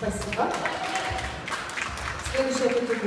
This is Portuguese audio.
Спасибо. Следующая категория.